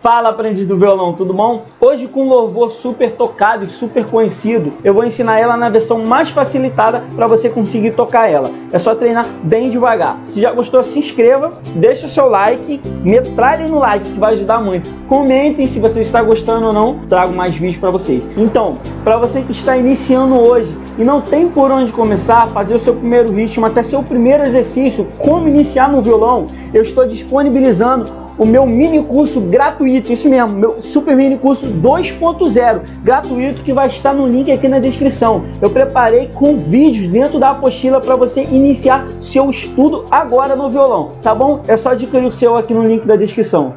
Fala aprendiz do violão, tudo bom? Hoje com um louvor super tocado e super conhecido, eu vou ensinar ela na versão mais facilitada para você conseguir tocar ela. É só treinar bem devagar. Se já gostou, se inscreva, deixa o seu like, metralhe no like que vai ajudar muito. Comentem se você está gostando ou não, trago mais vídeos para vocês. Então, para você que está iniciando hoje e não tem por onde começar, fazer o seu primeiro ritmo, até seu primeiro exercício, como iniciar no violão, eu estou disponibilizando o meu mini curso gratuito, isso mesmo, meu super mini curso 2.0 gratuito que vai estar no link aqui na descrição. Eu preparei com vídeos dentro da apostila para você iniciar seu estudo agora no violão, tá bom? É só adquirir o seu aqui no link da descrição.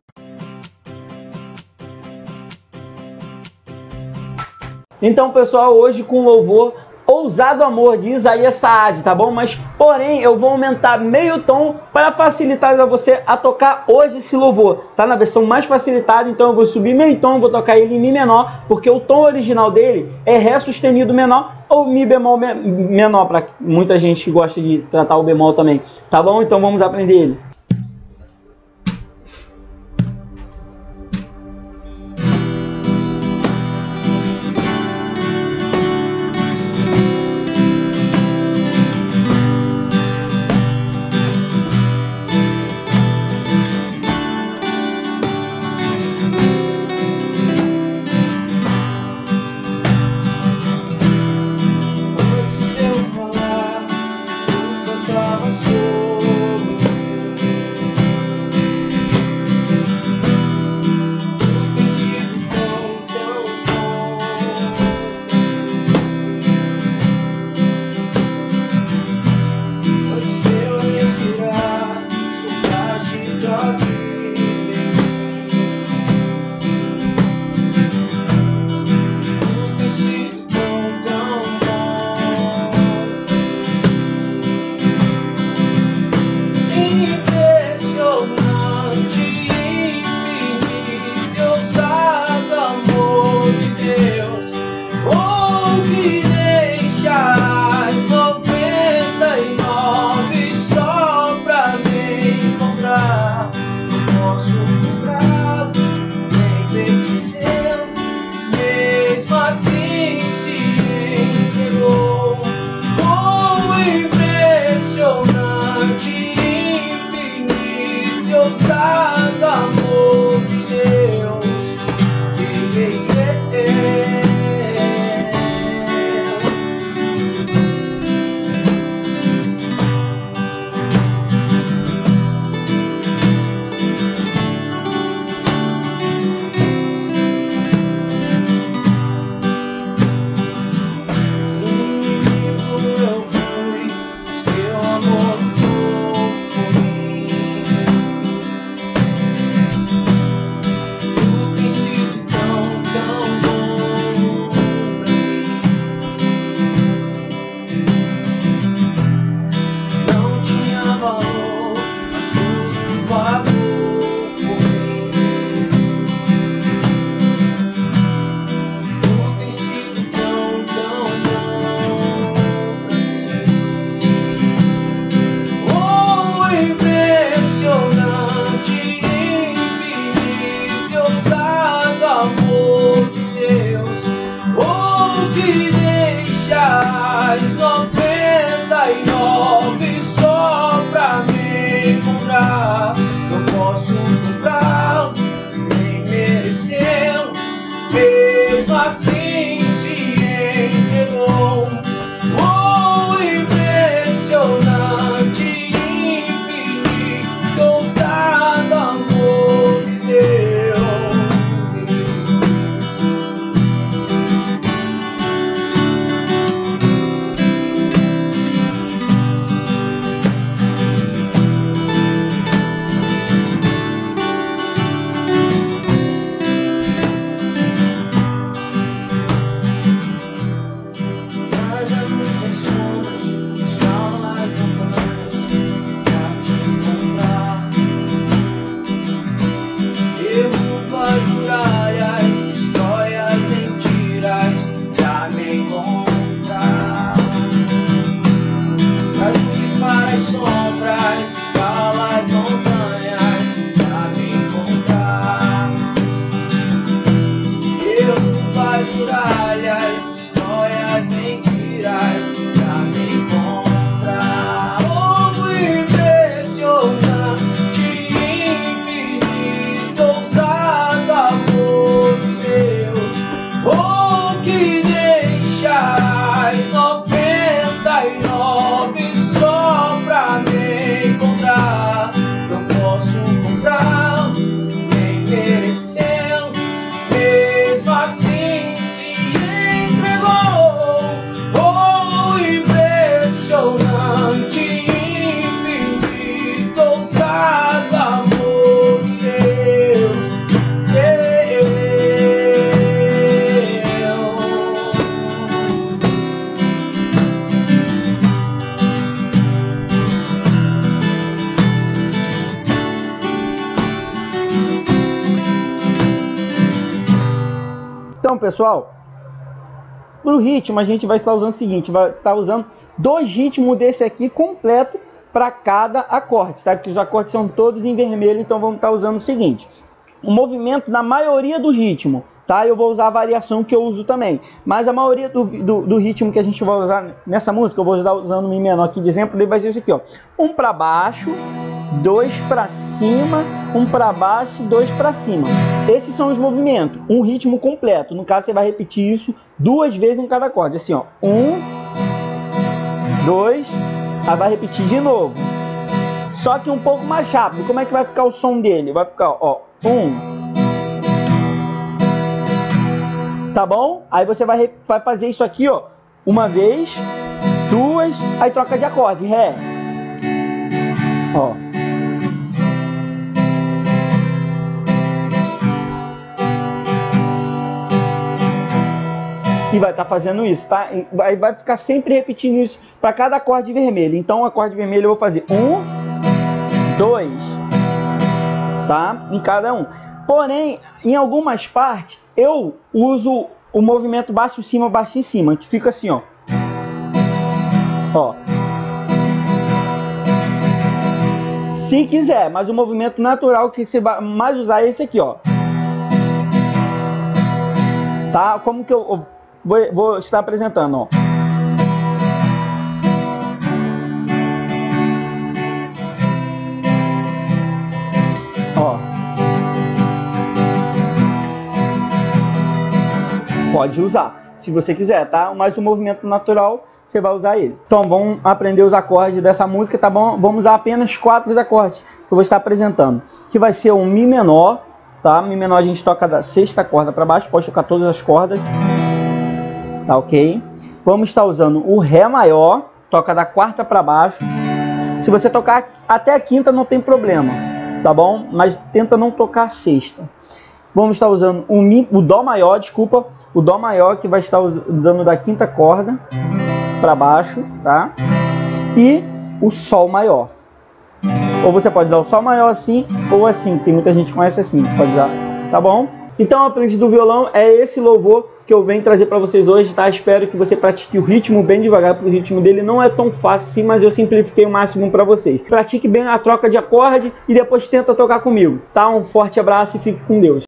Então, pessoal, hoje com louvor Ousado Amor de Isaías Saad, tá bom? Mas, porém, eu vou aumentar meio tom para facilitar a você a tocar hoje esse louvor. Tá na versão mais facilitada, então eu vou subir meio tom, vou tocar ele em Mi menor, porque o tom original dele é Ré sustenido menor ou Mi bemol menor, para muita gente que gosta de tratar o bemol também. Tá bom? Então vamos aprender ele. Então, pessoal, para o ritmo a gente vai estar usando o seguinte, vai estar usando dois ritmos desse aqui completo para cada acorde, tá? Porque os acordes são todos em vermelho, então vamos estar usando o seguinte. O movimento na maioria do ritmo, tá? Eu vou usar a variação que eu uso também. Mas a maioria do, do, do ritmo que a gente vai usar nessa música, eu vou estar usando Mi menor aqui de exemplo, ele vai ser isso aqui, ó. Um para baixo, dois para cima, um para baixo, dois para cima. Esses são os movimentos, um ritmo completo. No caso, você vai repetir isso duas vezes em cada acorde, assim, ó. Um, dois, aí vai repetir de novo. Só que um pouco mais rápido. Como é que vai ficar o som dele? Vai ficar, ó, um. Tá bom? Aí você vai, vai fazer isso aqui, ó, uma vez, duas, aí troca de acorde, ré. Ó. e vai estar tá fazendo isso, tá? Vai, vai ficar sempre repetindo isso para cada acorde vermelho. Então, o acorde vermelho eu vou fazer um, dois, tá? Em cada um. Porém, em algumas partes, eu uso o movimento baixo em cima, baixo em cima, que fica assim, ó. Ó. Se quiser, mas o movimento natural que você vai mais usar é esse aqui, ó. Tá? Como que eu vou, vou estar apresentando, ó. Ó. Pode usar, se você quiser, tá? Mas o movimento natural, você vai usar ele. Então, vamos aprender os acordes dessa música, tá bom? Vamos usar apenas quatro acordes que eu vou estar apresentando. Que vai ser um Mi menor, tá? Mi menor a gente toca da sexta corda para baixo, pode tocar todas as cordas tá ok? Vamos estar usando o Ré maior, toca da quarta para baixo. Se você tocar até a quinta não tem problema, tá bom? Mas tenta não tocar a sexta. Vamos estar usando o, mi, o Dó maior, desculpa, o Dó maior que vai estar usando da quinta corda para baixo, tá? E o Sol maior. Ou você pode dar o Sol maior assim ou assim, tem muita gente que conhece assim, pode dar, tá bom? Então, aprende do violão é esse louvor que eu venho trazer para vocês hoje, tá? Espero que você pratique o ritmo bem devagar, porque o ritmo dele não é tão fácil assim, mas eu simplifiquei o máximo para vocês. Pratique bem a troca de acorde e depois tenta tocar comigo, tá? Um forte abraço e fique com Deus.